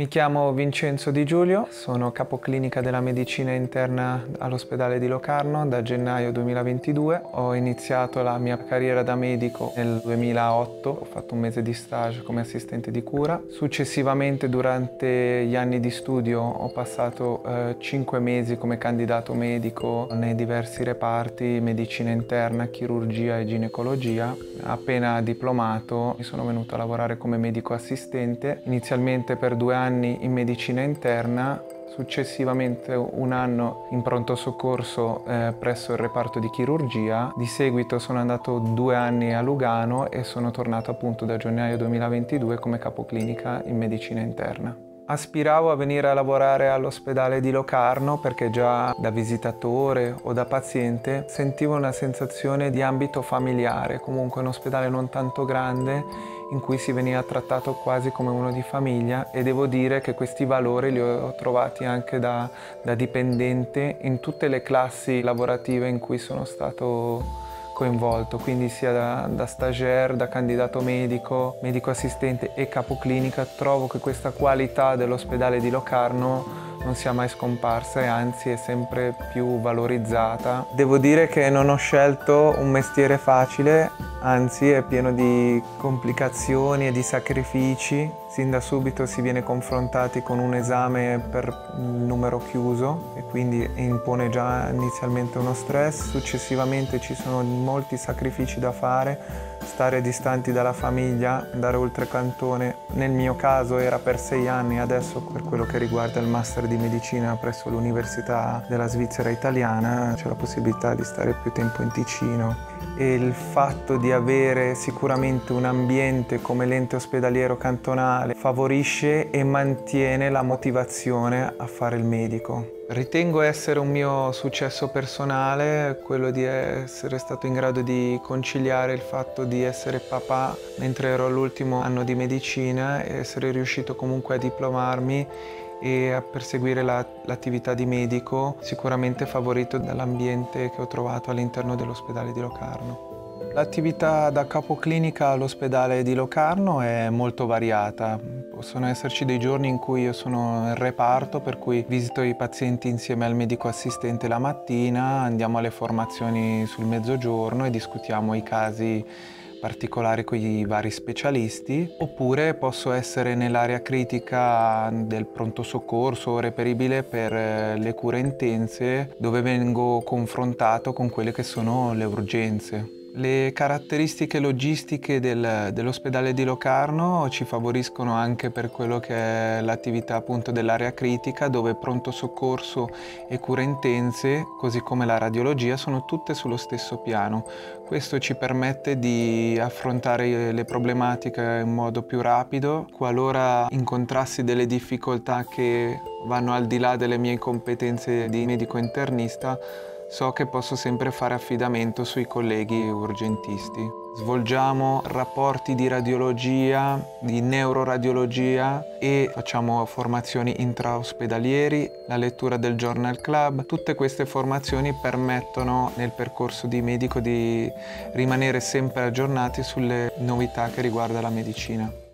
Mi chiamo Vincenzo Di Giulio, sono capoclinica della medicina interna all'ospedale di Locarno da gennaio 2022. Ho iniziato la mia carriera da medico nel 2008, ho fatto un mese di stage come assistente di cura. Successivamente durante gli anni di studio ho passato eh, 5 mesi come candidato medico nei diversi reparti, medicina interna, chirurgia e ginecologia. Appena diplomato mi sono venuto a lavorare come medico assistente, inizialmente per due anni anni in medicina interna, successivamente un anno in pronto soccorso eh, presso il reparto di chirurgia. Di seguito sono andato due anni a Lugano e sono tornato appunto da gennaio 2022 come capoclinica in medicina interna. Aspiravo a venire a lavorare all'ospedale di Locarno perché già da visitatore o da paziente sentivo una sensazione di ambito familiare, comunque un ospedale non tanto grande in cui si veniva trattato quasi come uno di famiglia e devo dire che questi valori li ho trovati anche da, da dipendente in tutte le classi lavorative in cui sono stato coinvolto, quindi sia da, da stagiaire, da candidato medico, medico assistente e capoclinica, trovo che questa qualità dell'ospedale di Locarno non sia mai scomparsa e anzi è sempre più valorizzata. Devo dire che non ho scelto un mestiere facile, anzi è pieno di complicazioni e di sacrifici. Sin da subito si viene confrontati con un esame per numero chiuso e quindi impone già inizialmente uno stress, successivamente ci sono molti sacrifici da fare, stare distanti dalla famiglia, andare oltre cantone. Nel mio caso era per sei anni, adesso per quello che riguarda il master di medicina presso l'Università della Svizzera italiana c'è la possibilità di stare più tempo in Ticino e il fatto di avere sicuramente un ambiente come l'ente ospedaliero cantonale favorisce e mantiene la motivazione a fare il medico. Ritengo essere un mio successo personale quello di essere stato in grado di conciliare il fatto di essere papà mentre ero all'ultimo anno di medicina e essere riuscito comunque a diplomarmi e a perseguire l'attività la, di medico, sicuramente favorito dall'ambiente che ho trovato all'interno dell'ospedale di Locarno. L'attività da capoclinica all'ospedale di Locarno è molto variata. Possono esserci dei giorni in cui io sono in reparto, per cui visito i pazienti insieme al medico assistente la mattina, andiamo alle formazioni sul mezzogiorno e discutiamo i casi particolari con i vari specialisti, oppure posso essere nell'area critica del pronto soccorso reperibile per eh, le cure intense, dove vengo confrontato con quelle che sono le urgenze. Le caratteristiche logistiche del, dell'ospedale di Locarno ci favoriscono anche per quello che è l'attività dell'area critica dove pronto soccorso e cure intense, così come la radiologia, sono tutte sullo stesso piano. Questo ci permette di affrontare le problematiche in modo più rapido. Qualora incontrassi delle difficoltà che vanno al di là delle mie competenze di medico internista, so che posso sempre fare affidamento sui colleghi urgentisti. Svolgiamo rapporti di radiologia, di neuroradiologia e facciamo formazioni intraospedalieri, la lettura del Journal Club. Tutte queste formazioni permettono nel percorso di medico di rimanere sempre aggiornati sulle novità che riguarda la medicina.